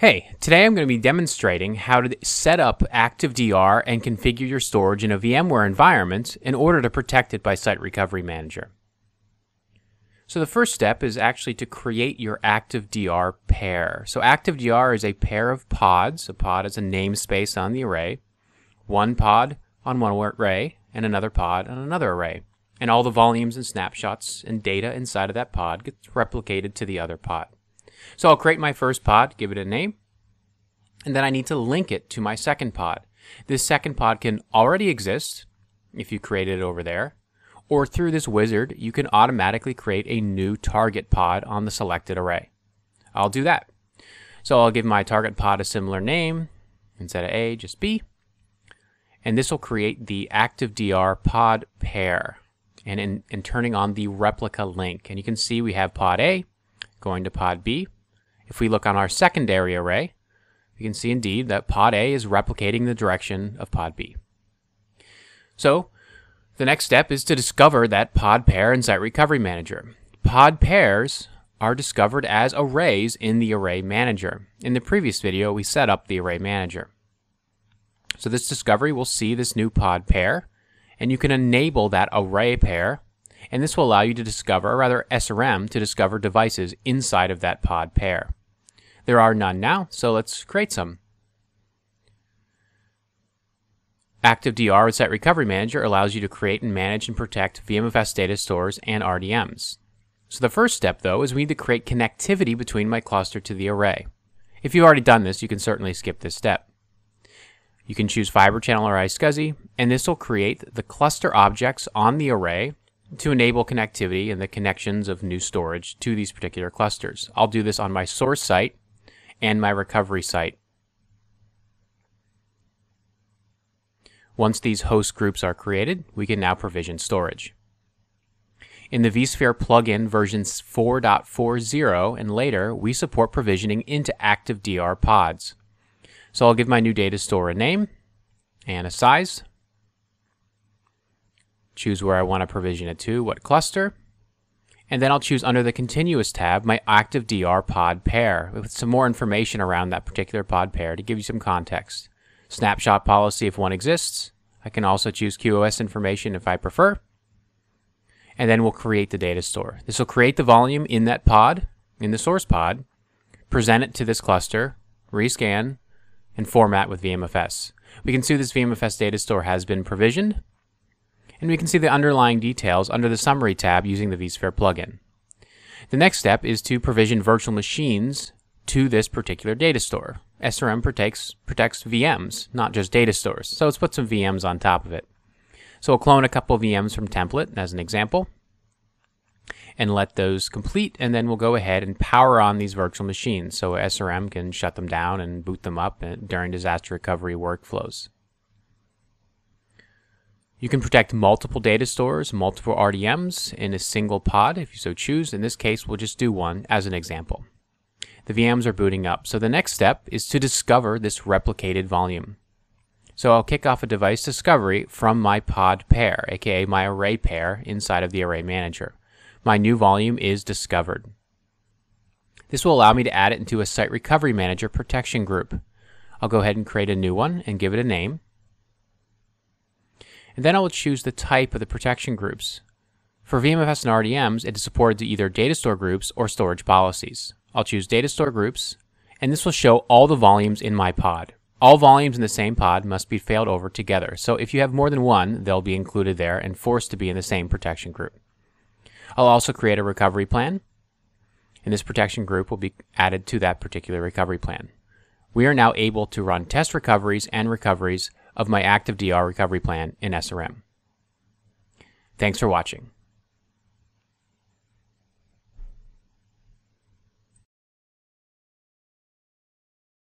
Hey, today I'm going to be demonstrating how to set up ActiveDR and configure your storage in a VMware environment in order to protect it by Site Recovery Manager. So the first step is actually to create your ActiveDR pair. So ActiveDR is a pair of pods. A pod is a namespace on the array. One pod on one array and another pod on another array. And all the volumes and snapshots and data inside of that pod gets replicated to the other pod. So I'll create my first pod, give it a name, and then I need to link it to my second pod. This second pod can already exist if you created it over there, or through this wizard, you can automatically create a new target pod on the selected array. I'll do that. So I'll give my target pod a similar name. Instead of A, just B. And this will create the ActiveDR pod pair and in, in turning on the replica link. And you can see we have pod A going to pod B. If we look on our secondary array, we can see indeed that pod A is replicating the direction of pod B. So the next step is to discover that pod pair in Site Recovery Manager. Pod pairs are discovered as arrays in the Array Manager. In the previous video, we set up the Array Manager. So this discovery will see this new pod pair, and you can enable that array pair and this will allow you to discover, or rather SRM, to discover devices inside of that pod pair. There are none now, so let's create some. ActiveDR with Site Recovery Manager allows you to create and manage and protect VMFS data stores and RDMs. So the first step, though, is we need to create connectivity between my cluster to the array. If you've already done this, you can certainly skip this step. You can choose Fiber Channel or iSCSI, and this will create the cluster objects on the array to enable connectivity and the connections of new storage to these particular clusters. I'll do this on my source site and my recovery site. Once these host groups are created, we can now provision storage. In the vSphere plugin versions 4.40 and later, we support provisioning into ActiveDR pods. So I'll give my new data store a name and a size choose where I want to provision it to, what cluster, and then I'll choose under the continuous tab my active DR pod pair with some more information around that particular pod pair to give you some context. Snapshot policy if one exists. I can also choose QoS information if I prefer. And then we'll create the data store. This will create the volume in that pod, in the source pod, present it to this cluster, rescan, and format with VMFS. We can see this VMFS data store has been provisioned and we can see the underlying details under the Summary tab using the vSphere plugin. The next step is to provision virtual machines to this particular data store. SRM protects, protects VMs, not just data stores, so let's put some VMs on top of it. So we'll clone a couple VMs from template as an example, and let those complete, and then we'll go ahead and power on these virtual machines so SRM can shut them down and boot them up uh, during disaster recovery workflows. You can protect multiple data stores, multiple RDMs in a single pod if you so choose. In this case, we'll just do one as an example. The VMs are booting up. So the next step is to discover this replicated volume. So I'll kick off a device discovery from my pod pair, aka my array pair inside of the array manager. My new volume is discovered. This will allow me to add it into a site recovery manager protection group. I'll go ahead and create a new one and give it a name and then I will choose the type of the protection groups. For VMFS and RDMs, it is supported to either data store groups or storage policies. I'll choose data store groups, and this will show all the volumes in my pod. All volumes in the same pod must be failed over together, so if you have more than one, they'll be included there and forced to be in the same protection group. I'll also create a recovery plan, and this protection group will be added to that particular recovery plan. We are now able to run test recoveries and recoveries of my active DR recovery plan in SRM. Thanks for watching.